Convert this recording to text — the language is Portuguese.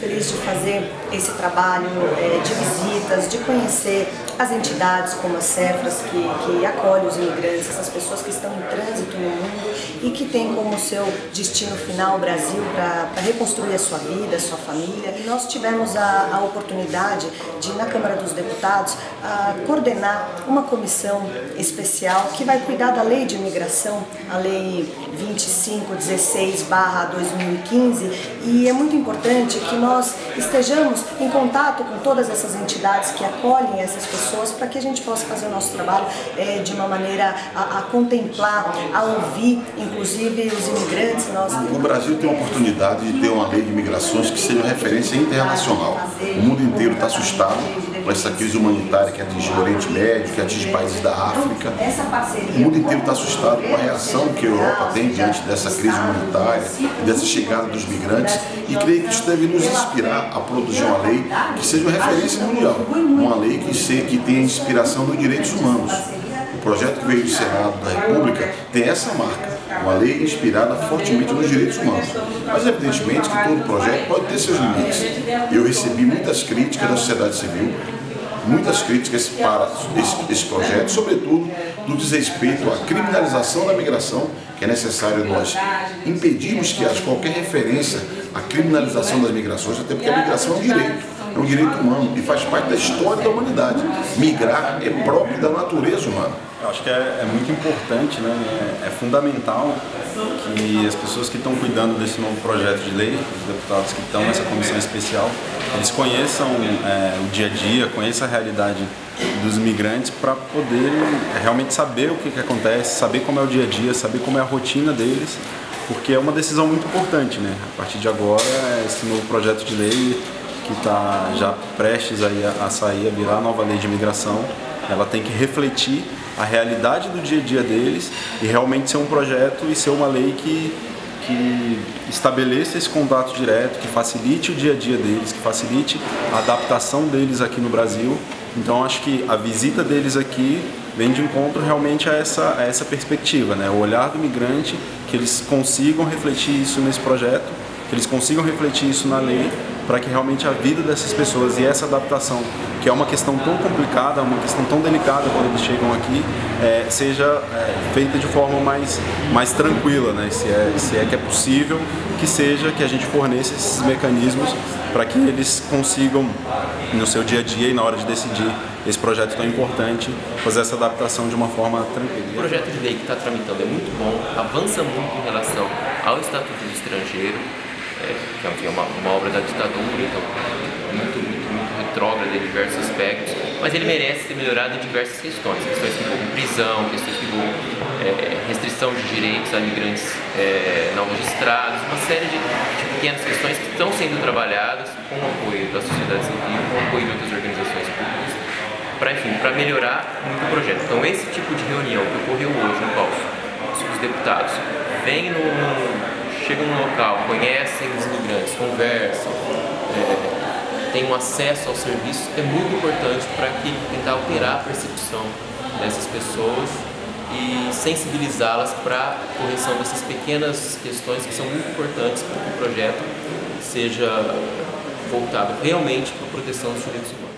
feliz de fazer esse trabalho é, de visitas, de conhecer as entidades como a Cefras, que, que acolhe os imigrantes, essas pessoas que estão em trânsito no mundo e que têm como seu destino final o Brasil para reconstruir a sua vida, a sua família. E nós tivemos a, a oportunidade de, na Câmara dos Deputados, coordenar uma comissão especial que vai cuidar da lei de imigração, a lei 2516-2015, e é muito importante que nós estejamos em contato com todas essas entidades que acolhem essas pessoas para que a gente possa fazer o nosso trabalho é, de uma maneira a, a, contemplar, a ouvir, inclusive os imigrantes. Nós... O Brasil tem a oportunidade de ter uma lei de imigrações que seja referência internacional. O mundo inteiro está assustado com essa crise humanitária que atinge o Oriente Médio, que atinge países da África. O mundo inteiro está assustado com a reação que a Europa tem diante dessa crise humanitária dessa chegada dos migrantes e creio que isso deve nos inspirar a produzir uma lei que seja uma referência mundial, uma lei que, seja, que tenha inspiração nos direitos humanos. O projeto que veio do Senado da República tem essa marca, uma lei inspirada fortemente nos direitos humanos. Mas evidentemente que todo projeto pode ter seus limites. Eu recebi muitas críticas da sociedade civil, muitas críticas para esse, esse projeto, sobretudo do desrespeito à criminalização da migração, que é necessário nós impedirmos que haja qualquer referência à criminalização das migrações, até porque a migração é um direito, é um direito humano e faz parte da história da humanidade. Migrar é próprio da natureza humana. Eu acho que é, é muito importante, né? é, é fundamental que as pessoas que estão cuidando desse novo projeto de lei, os deputados que estão nessa comissão especial, eles conheçam é, o dia a dia, conheçam a realidade dos imigrantes para poder realmente saber o que, que acontece, saber como é o dia a dia, saber como é a rotina deles, porque é uma decisão muito importante, né? A partir de agora, esse novo projeto de lei que está já prestes a, a sair, a virar a nova lei de imigração, ela tem que refletir a realidade do dia a dia deles e realmente ser um projeto e ser uma lei que, que estabeleça esse contato direto, que facilite o dia a dia deles, que facilite a adaptação deles aqui no Brasil. Então acho que a visita deles aqui vem de encontro realmente a essa, a essa perspectiva, né? o olhar do migrante, que eles consigam refletir isso nesse projeto, que eles consigam refletir isso na lei para que realmente a vida dessas pessoas e essa adaptação, que é uma questão tão complicada, uma questão tão delicada quando eles chegam aqui, é, seja é, feita de forma mais, mais tranquila, né? se, é, se é que é possível que seja que a gente forneça esses mecanismos para que eles consigam, no seu dia a dia e na hora de decidir esse projeto tão importante, fazer essa adaptação de uma forma tranquila. O projeto de lei que está tramitando é muito bom, avança muito em relação ao Estatuto do Estrangeiro, é, que é uma, uma, obra da ditadura, então muito, muito, muito retrógrada em diversos aspectos, mas ele merece ser melhorado em diversas questões, questões que envolvem prisão, questões que envolvem é, restrição de direitos a imigrantes é, não registrados, uma série de, de, pequenas questões que estão sendo trabalhadas com o apoio da sociedade civil, com o apoio de outras organizações públicas, para enfim, para melhorar muito o projeto. Então esse tipo de reunião que ocorreu hoje no qual os deputados vêm no, no chegam no local, conhecem os imigrantes, conversam, é, têm um acesso ao serviço, é muito importante para que tentar alterar a percepção dessas pessoas e sensibilizá-las para a correção dessas pequenas questões que são muito importantes para que o projeto seja voltado realmente para a proteção dos direitos humanos.